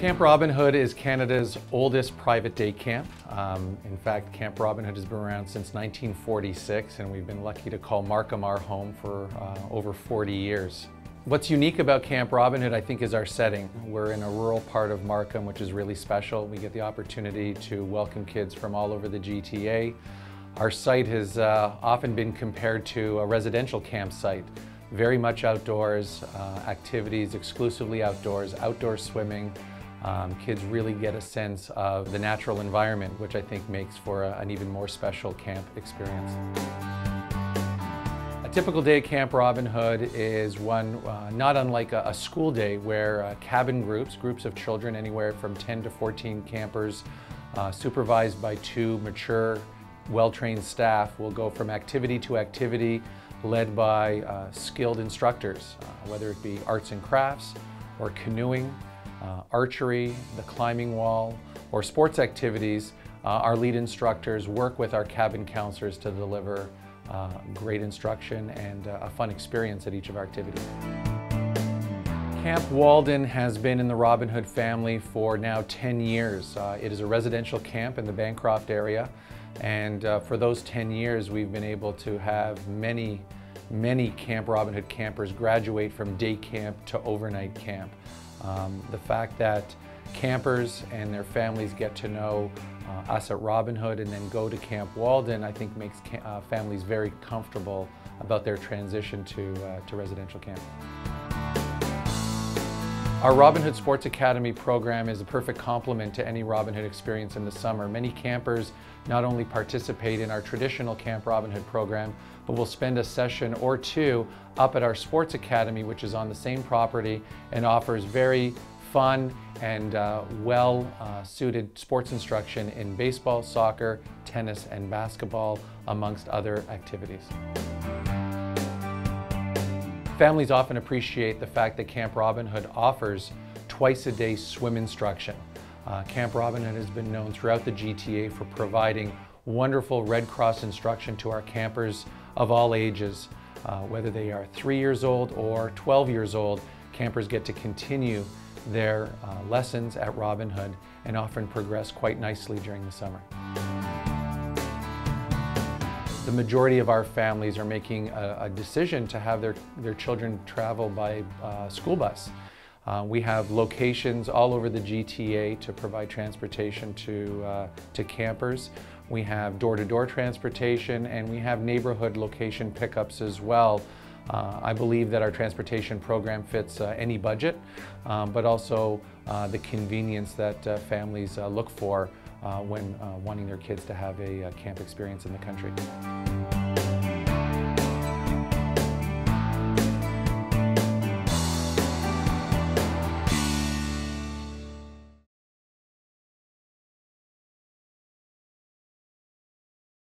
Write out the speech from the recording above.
Camp Robin Hood is Canada's oldest private day camp. Um, in fact, Camp Robin Hood has been around since 1946 and we've been lucky to call Markham our home for uh, over 40 years. What's unique about Camp Robin Hood, I think, is our setting. We're in a rural part of Markham, which is really special. We get the opportunity to welcome kids from all over the GTA. Our site has uh, often been compared to a residential campsite. Very much outdoors, uh, activities exclusively outdoors, outdoor swimming, um, kids really get a sense of the natural environment, which I think makes for a, an even more special camp experience. A typical day at Camp Robin Hood is one uh, not unlike a, a, school day where uh, cabin groups, groups of children anywhere from 10 to 14 campers, uh, supervised by two mature, well-trained staff will go from activity to activity led by uh, skilled instructors, uh, whether it be arts and crafts or canoeing uh, archery, the climbing wall, or sports activities, uh, our lead instructors work with our cabin counselors to deliver uh, great instruction and uh, a fun experience at each of our activities. Camp Walden has been in the Robin Hood family for now 10 years. Uh, it is a residential camp in the Bancroft area and uh, for those 10 years we've been able to have many many Camp Robin Hood campers graduate from day camp to overnight camp. Um, the fact that campers and their families get to know uh, us at Robin Hood and then go to Camp Walden, I think makes uh, families very comfortable about their transition to, uh, to residential camp. Our Robin Hood Sports Academy program is a perfect complement to any Robin Hood experience in the summer. Many campers not only participate in our traditional Camp Robin Hood program, but will spend a session or two up at our Sports Academy, which is on the same property and offers very fun and uh, well-suited uh, sports instruction in baseball, soccer, tennis, and basketball, amongst other activities. Families often appreciate the fact that Camp Robin Hood offers twice a day swim instruction. Uh, Camp Robin Hood has been known throughout the GTA for providing wonderful Red Cross instruction to our campers of all ages. Uh, whether they are three years old or 12 years old, campers get to continue their uh, lessons at Robin Hood and often progress quite nicely during the summer. The majority of our families are making a, a decision to have their, their children travel by uh, school bus. Uh, we have locations all over the GTA to provide transportation to, uh, to campers. We have door-to-door -door transportation and we have neighborhood location pickups as well. Uh, I believe that our transportation program fits uh, any budget, um, but also uh, the convenience that uh, families look for when uh, wanting their kids to have a, a camp experience in the country.